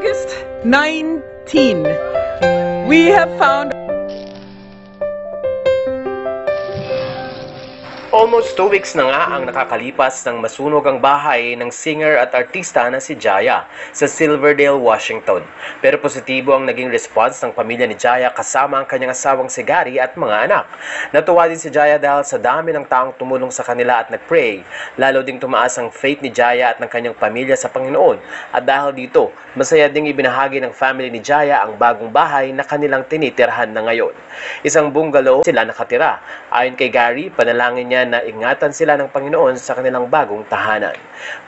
August 19, we have found Almost two weeks na nga ang nakakalipas ng masunog ang bahay ng singer at artista na si Jaya sa Silverdale, Washington. Pero positibo ang naging response ng pamilya ni Jaya kasama ang kanyang asawang si Gary at mga anak. Natuwa din si Jaya dahil sa dami ng taong tumulong sa kanila at nagpray. Lalo ding tumaas ang faith ni Jaya at ng kanyang pamilya sa Panginoon. At dahil dito, masaya ding ibinahagi ng family ni Jaya ang bagong bahay na kanilang tinitirhan na ngayon. Isang bungalow sila nakatira. Ayon kay Gary, panalangin niya na ingatan sila ng Panginoon sa kanilang bagong tahanan.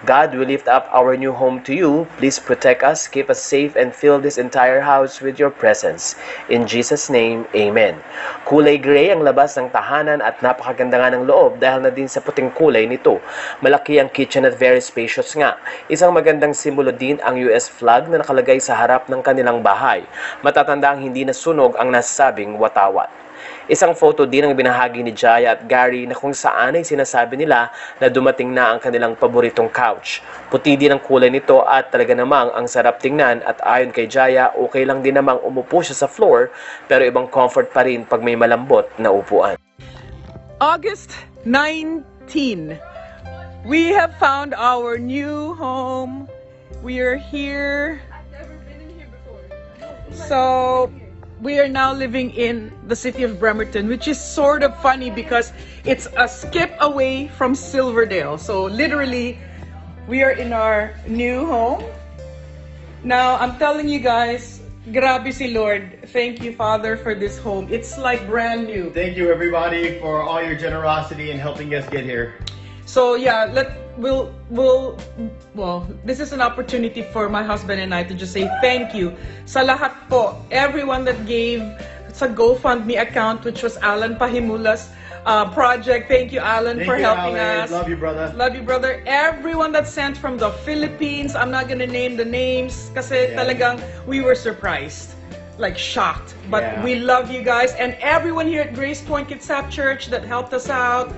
God will lift up our new home to you. Please protect us, keep us safe, and fill this entire house with your presence. In Jesus' name, Amen. Kulay gray ang labas ng tahanan at napakaganda nga ng loob dahil na din sa puting kulay nito. Malaki ang kitchen at very spacious nga. Isang magandang simbolo din ang US flag na nakalagay sa harap ng kanilang bahay. Matatanda ang hindi nasunog ang nasabing watawat. Isang photo din ang binahagi ni Jaya at Gary na kung saan ay sinasabi nila na dumating na ang kanilang paboritong couch. Puti din ang kulay nito at talaga namang ang sarap tingnan at ayon kay Jaya, okay lang din namang umupo siya sa floor pero ibang comfort pa rin pag may malambot na upuan. August 19, we have found our new home. We are here. So, we are now living in the city of Bremerton, which is sort of funny because it's a skip away from Silverdale. So, literally, we are in our new home. Now, I'm telling you guys, grabe si Lord. Thank you, Father, for this home. It's like brand new. Thank you, everybody, for all your generosity and helping us get here. So yeah, let we'll we'll well, this is an opportunity for my husband and I to just say thank you sa lahat po, everyone that gave sa GoFundMe account which was Alan Pahimula's uh, project. Thank you, Alan, Thank for you, helping us. Alex. Love you, brother. Love you, brother. Everyone that sent from the Philippines, I'm not gonna name the names kasi Yeah. talagang we were surprised. Like shocked. But Yeah. we love you guys and everyone here at Grace Point Kitsap Church that helped us out.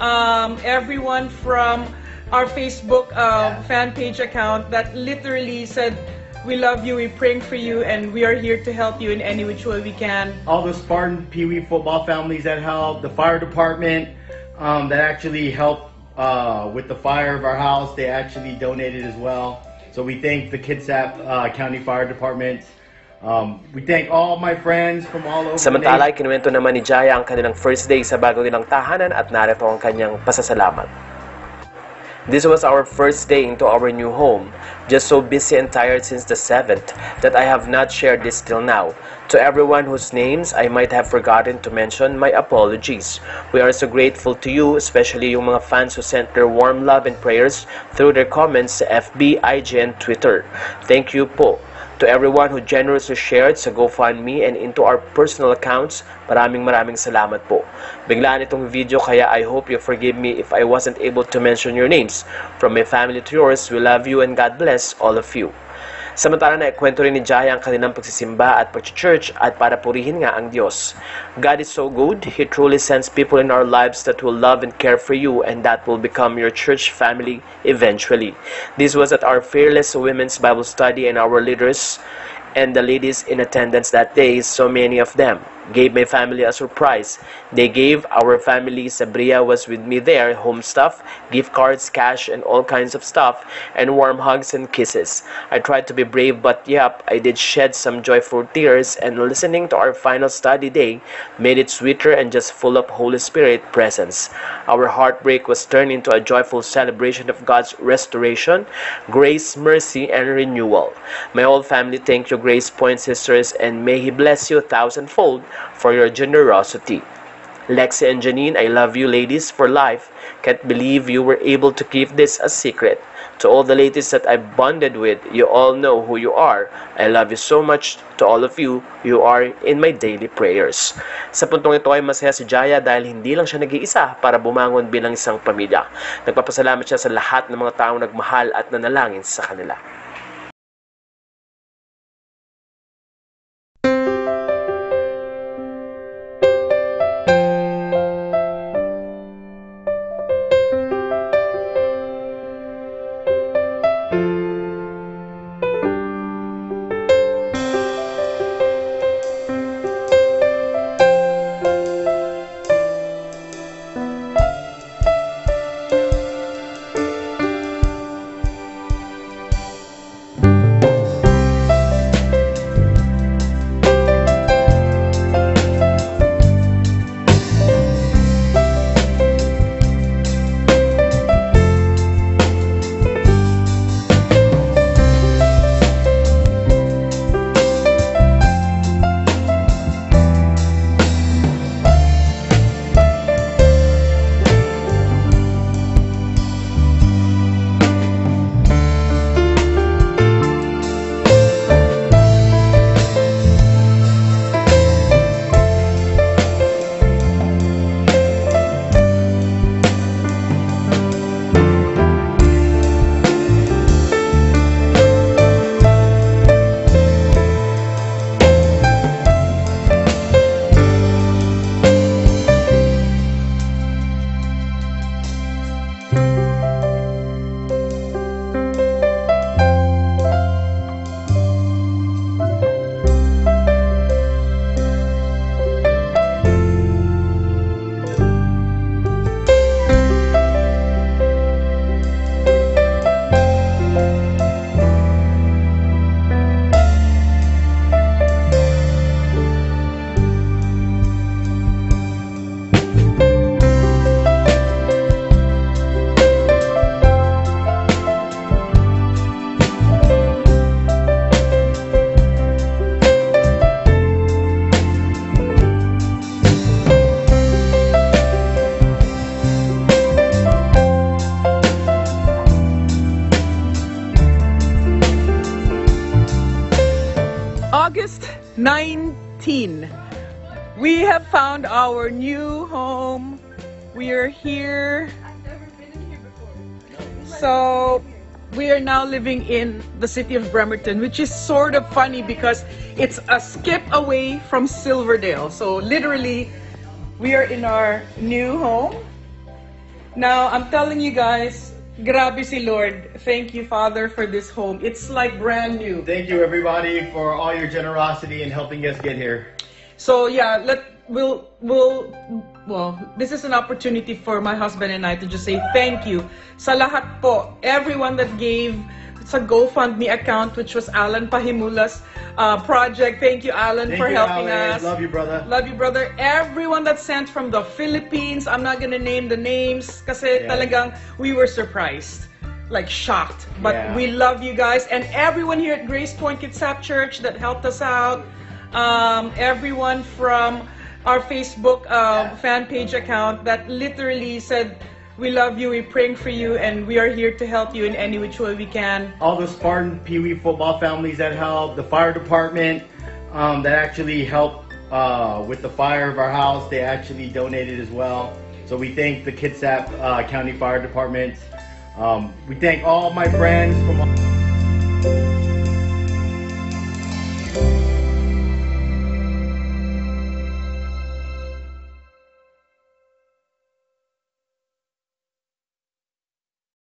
Um, everyone from our Facebook uh, fan page account that literally said, We love you, we're praying for you, and we are here to help you in any which way we can. All the Spartan Pee Wee football families that helped, the fire department um, that actually helped uh, with the fire of our house, they actually donated as well. So we thank the Kitsap uh, County Fire Department. Um, we thank all my friends from all over the Samantala, nation. kinuwento naman ni Jaya ang kanilang first day sa bago nilang tahanan at narito ang kanyang pasasalamat. This was our first day into our new home. Just so busy and tired since the 7th that I have not shared this till now. To everyone whose names I might have forgotten to mention, my apologies. We are so grateful to you, especially yung mga fans who sent their warm love and prayers through their comments sa FB, IG, and Twitter. Thank you po. To everyone who generously shared sa GoFundMe and into our personal accounts, maraming maraming salamat po. Biglaan itong video kaya I hope you forgive me if I wasn't able to mention your names. From my family to yours, we love you and God bless all of you. Samantala na ikwento rin ni Jaya ang kanilang pagsisimba at pag-church at para purihin nga ang Diyos. God is so good, He truly sends people in our lives that will love and care for you and that will become your church family eventually. This was at our Fearless Women's Bible Study and our leaders and the ladies in attendance that day, so many of them, gave my family a surprise. They gave our family, Sabria was with me there, home stuff, gift cards, cash, and all kinds of stuff, and warm hugs and kisses. I tried to be brave, but yep, I did shed some joyful tears, and listening to our final study day made it sweeter and just full of Holy Spirit presence. Our heartbreak was turned into a joyful celebration of God's restoration, grace, mercy, and renewal. My whole family thank you, Grace Point sisters, and may He bless you a thousandfold for your generosity. Lexi and Janine, I love you ladies for life. Can't believe you were able to keep this a secret. To all the ladies that I bonded with, you all know who you are. I love you so much. To all of you, you are in my daily prayers. Sa puntong ito ay masaya si Jaya dahil hindi lang siya nag-iisa para bumangon bilang isang pamilya. Nagpapasalamat siya sa lahat ng mga taong nagmahal at nanalangin sa kanila. 19. We have found our new home. We are here. So we are now living in the city of Bremerton, which is sort of funny because it's a skip away from Silverdale. So literally, we are in our new home. Now, I'm telling you guys, grabe si Lord. Thank you, Father, for this home. It's like brand new. Thank you, everybody, for all your generosity in helping us get here. So yeah, let we'll we'll well, this is an opportunity for my husband and I to just say thank you sa lahat po, everyone that gave sa GoFundMe account which was Alan Pahimula's uh, project. Thank you, Alan, Thank for you, helping Alex. us. Love you, brother. Love you, brother. Everyone that sent from the Philippines, I'm not gonna name the names kasi Yeah. talagang we were surprised. Like shocked. But Yeah. we love you guys. And everyone here at Grace Point Kitsap Church that helped us out. Um, everyone from our Facebook uh, fan page account that literally said, we love you, we're praying for you, and we are here to help you in any which way we can. All the Spartan Pee Wee football families that helped, the fire department um, that actually helped uh, with the fire of our house, they actually donated as well. So we thank the Kitsap uh, County Fire Department. Um, we thank all my friends from.